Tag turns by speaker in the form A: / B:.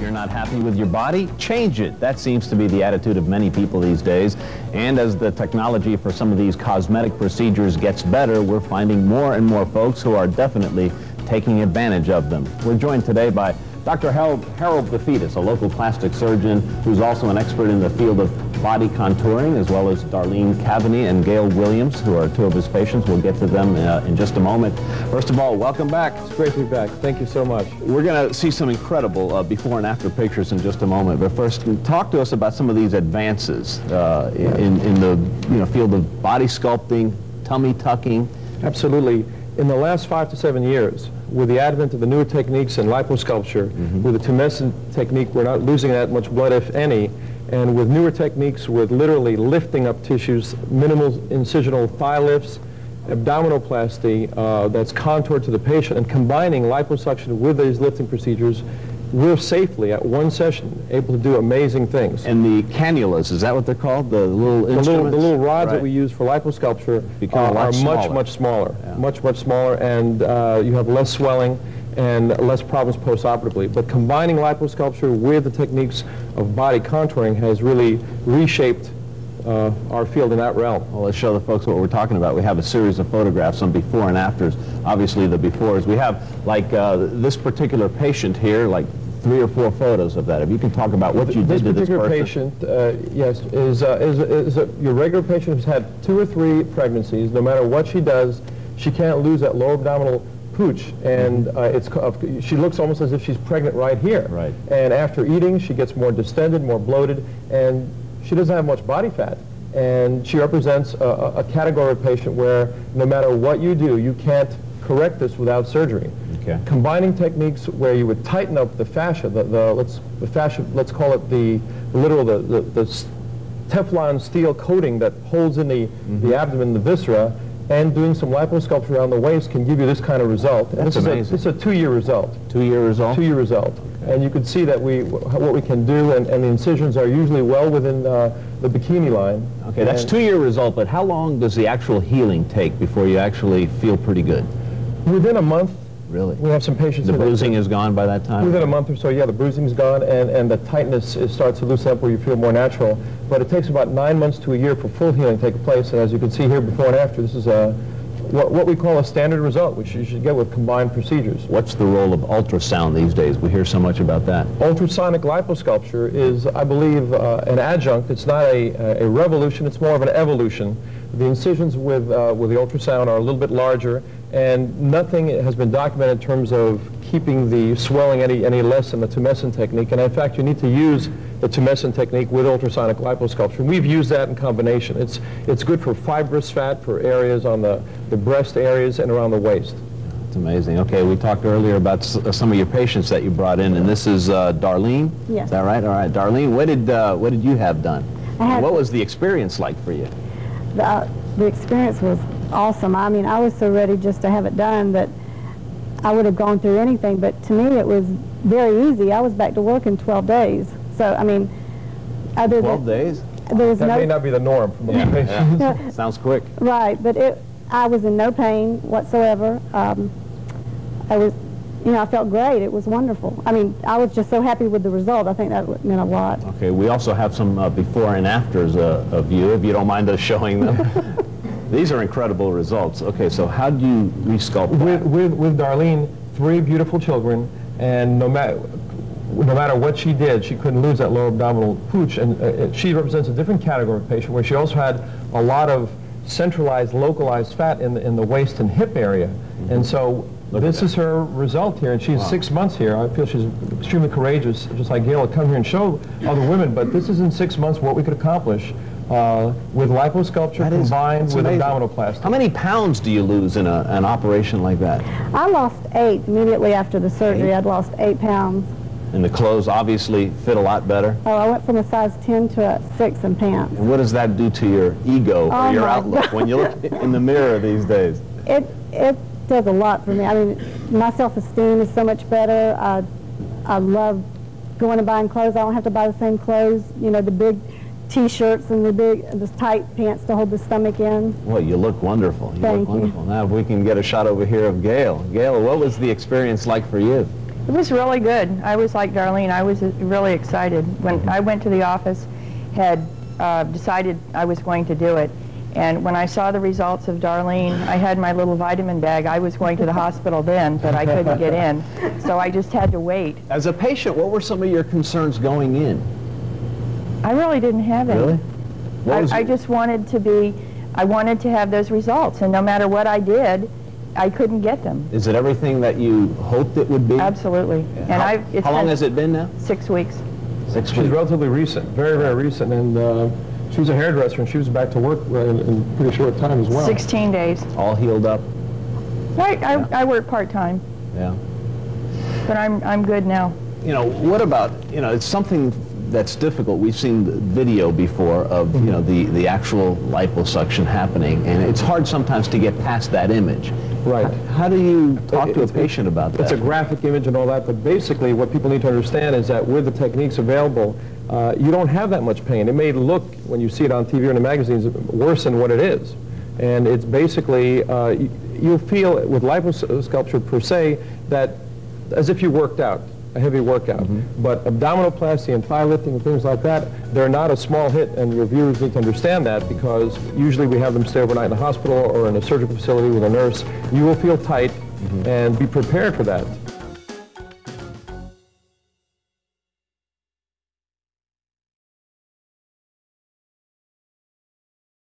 A: You're not happy with your body? Change it. That seems to be the attitude of many people these days. And as the technology for some of these cosmetic procedures gets better, we're finding more and more folks who are definitely taking advantage of them. We're joined today by Dr. Harold, Harold a local plastic surgeon who's also an expert in the field of body contouring, as well as Darlene Cavaney and Gail Williams, who are two of his patients. We'll get to them uh, in just a moment. First of all, welcome back.
B: It's great to be back. Thank you so much.
A: We're going to see some incredible uh, before and after pictures in just a moment. But first, talk to us about some of these advances uh, in, in the you know, field of body sculpting, tummy tucking.
B: Absolutely. In the last five to seven years, with the advent of the newer techniques in liposculpture, mm -hmm. with the tumescent technique, we're not losing that much blood, if any. And with newer techniques, with literally lifting up tissues, minimal incisional thigh lifts, abdominoplasty uh, that's contoured to the patient, and combining liposuction with these lifting procedures, we're safely at one session able to do amazing things.
A: And the cannulas, is that what they're called? The little
B: the little, the little, rods right. that we use for liposculpture uh, are
A: much,
B: much smaller. Yeah. Much, much smaller, and uh, you have less swelling and less problems postoperatively. But combining liposculpture with the techniques of body contouring has really reshaped uh, our field in that realm.
A: Well, let's show the folks what we're talking about. We have a series of photographs, some before and afters. Obviously, the befores. We have, like, uh, this particular patient here, like three or four photos of that. If you can talk about what you
B: this
A: did to this
B: particular patient, uh, yes, is, uh, is, is a, your regular patient who's had two or three pregnancies. No matter what she does, she can't lose that lower abdominal pooch, and uh, it's uh, she looks almost as if she's pregnant right here.
A: Right.
B: And after eating, she gets more distended, more bloated, and she doesn't have much body fat. And she represents a, a category of patient where no matter what you do, you can't correct this without surgery.
A: Okay.
B: Combining techniques where you would tighten up the fascia, the, the let's the fascia, let's call it the, literal the, the, the Teflon steel coating that holds in the, mm -hmm. the abdomen, the viscera, and doing some liposculpture around the waist can give you this kind of result.
A: That's
B: this
A: amazing.
B: Is a, it's a two-year result.
A: Two-year result?
B: Two-year result. And you can see that we, what we can do, and, and the incisions are usually well within uh, the bikini line.
A: Okay, that's two-year result, but how long does the actual healing take before you actually feel pretty good?
B: Within a month,
A: Really?
B: We have some patients.
A: The bruising is gone by that time?
B: Within a month or so, yeah, the bruising is gone and, and the tightness starts to loosen up where you feel more natural. But it takes about nine months to a year for full healing to take place. And as you can see here before and after, this is a what, what we call a standard result, which you should get with combined procedures.
A: What's the role of ultrasound these days? We hear so much about that.
B: Ultrasonic liposculpture is, I believe, uh, an adjunct. It's not a, a revolution, it's more of an evolution. The incisions with, uh, with the ultrasound are a little bit larger, and nothing has been documented in terms of keeping the swelling any, any less than the tumescent technique. And in fact, you need to use the tumescent technique with ultrasonic liposculpture. We've used that in combination. It's, it's good for fibrous fat for areas on the, the breast areas and around the waist.
A: It's amazing. Okay, we talked earlier about some of your patients that you brought in, and this is uh, Darlene.
C: Yes.
A: Is that right? All right, Darlene, what did uh, what did you have done? Had, what was the experience like for you?
C: The, uh, the experience was awesome. I mean, I was so ready just to have it done that I would have gone through anything, but to me it was very easy. I was back to work in 12 days. So, I mean, other
A: 12
C: than,
A: days?
B: There was that no, may not be the norm for most yeah, patients.
A: Yeah. Sounds quick.
C: Right, but it, I was in no pain whatsoever. Um, I was, you know, I felt great. It was wonderful. I mean, I was just so happy with the result. I think that meant a lot.
A: Okay, we also have some uh, before and afters uh, of you, if you don't mind us showing them. These are incredible results. Okay, so how do you resculpt
B: with, with, with Darlene, three beautiful children, and no matter no matter what she did, she couldn't lose that lower abdominal pooch. And uh, she represents a different category of patient where she also had a lot of centralized, localized fat in the, in the waist and hip area. Mm -hmm. And so Look this is her result here, and she's wow. six months here. I feel she's extremely courageous, just like Gail, to come here and show other women. But this is in six months what we could accomplish uh, with liposculpture that combined is, with amazing. abdominoplasty.
A: How many pounds do you lose in a, an operation like that?
C: I lost eight immediately after the surgery. i I'd lost eight pounds.
A: And the clothes obviously fit a lot better?
C: Oh, I went from a size 10 to a 6 in pants.
A: And what does that do to your ego
C: oh
A: or your outlook God. when you look in the mirror these days?
C: It, it does a lot for me. I mean, my self-esteem is so much better. I, I love going and buying clothes. I don't have to buy the same clothes. You know, the big T-shirts and the big, the tight pants to hold the stomach in.
A: Well, you look wonderful. You
C: Thank
A: look wonderful. You. Now, if we can get a shot over here of Gail. Gail, what was the experience like for you?
C: It
D: was really good. I was like Darlene. I was really excited. When I went to the office, had uh, decided I was going to do it. And when I saw the results of Darlene, I had my little vitamin bag. I was going to the hospital then, but I couldn't get in. So I just had to wait.
A: As a patient, what were some of your concerns going in?
D: I really didn't have any.
A: Really?
D: I, I just wanted to be, I wanted to have those results. And no matter what I did, I couldn't get them.
A: Is it everything that you hoped it would be?
D: Absolutely. And
A: How,
D: I've, it's
A: how long has it been now?
D: six weeks.
A: Six
B: She's
A: weeks.
B: relatively recent, very, very recent, and uh, she was a hairdresser, and she was back to work uh, in, in a pretty short time as well.
D: 16 days.
A: All healed up?
D: I, I, I work part-time,
A: Yeah.
D: but I'm, I'm good now.
A: You know, what about, you know, it's something that's difficult. We've seen the video before of, you know, the, the actual liposuction happening, and it's hard sometimes to get past that image.
B: Right.
A: How do you talk to a patient about that?
B: It's a graphic image and all that, but basically what people need to understand is that with the techniques available, uh, you don't have that much pain. It may look, when you see it on TV or in the magazines, worse than what it is. And it's basically, uh, you'll feel with liposculpture per se, that as if you worked out, a heavy workout. Mm-hmm. But abdominoplasty and thigh lifting and things like that, they're not a small hit, and your viewers need to understand that because usually we have them stay overnight in the hospital or in a surgical facility with a nurse. You will feel tight mm-hmm. and be prepared for that.